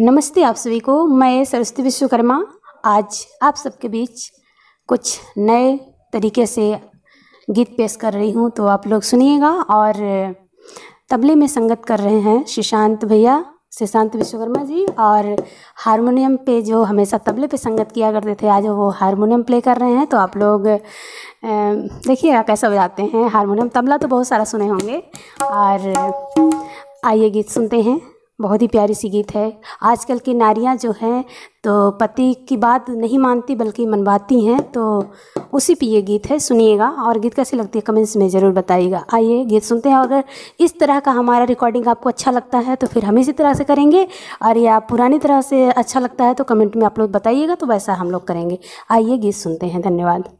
नमस्ते आप सभी को, मैं सरस्वती विश्वकर्मा। आज आप सबके बीच कुछ नए तरीके से गीत पेश कर रही हूँ तो आप लोग सुनिएगा और तबले में संगत कर रहे हैं सुशांत भैया, सुशांत विश्वकर्मा जी और हारमोनियम पे जो हमेशा तबले पे संगत किया करते थे, आज वो हारमोनियम प्ले कर रहे हैं तो आप लोग देखिएगा कैसा बजाते हैं। हारमोनियम, तबला तो बहुत सारा सुने होंगे और आइए गीत सुनते हैं। बहुत ही प्यारी सी गीत है। आजकल की नारियाँ जो हैं तो पति की बात नहीं मानती बल्कि मनवाती हैं तो उसी पे ये गीत है, सुनिएगा और गीत कैसी लगती है कमेंट्स में ज़रूर बताइएगा। आइए गीत सुनते हैं, अगर इस तरह का हमारा रिकॉर्डिंग आपको अच्छा लगता है तो फिर हम इसी तरह से करेंगे और या पुरानी तरह से अच्छा लगता है तो कमेंट में आप लोग बताइएगा तो वैसा हम लोग करेंगे। आइए गीत सुनते हैं, धन्यवाद।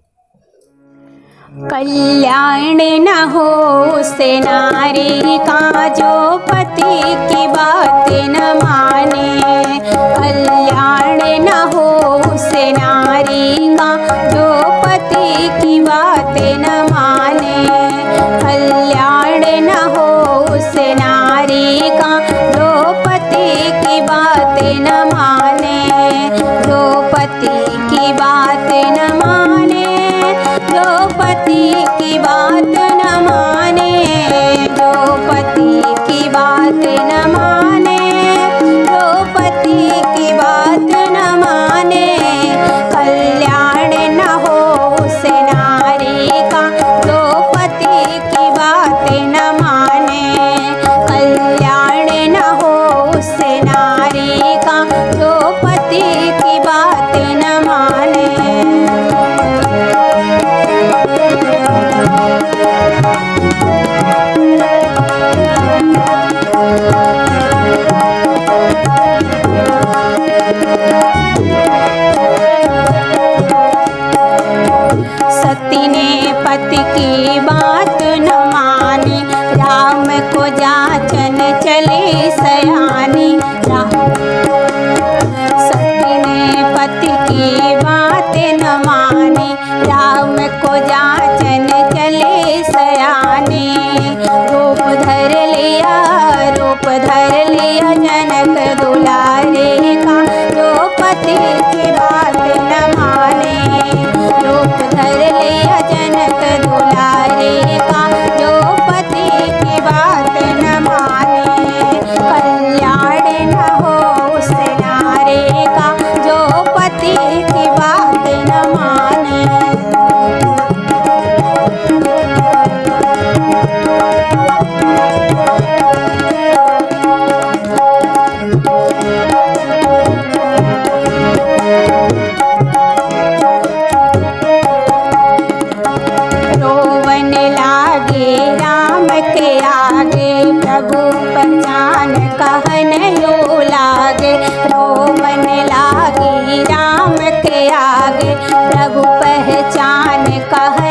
कल्याण न हो से नारी का जो पति की बात न माने। कल्याण न हो से नारी का जो पति की बात न माने पति लागे राम के आगे प्रभु पहचान कहन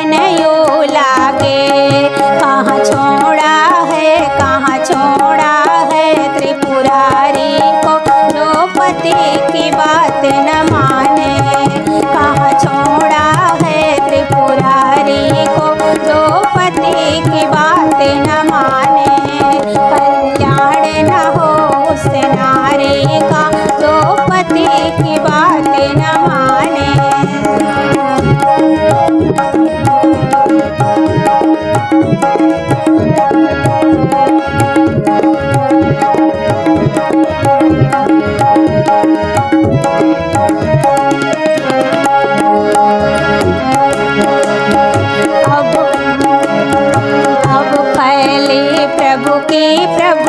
प्रभु की प्रभुताई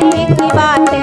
की बात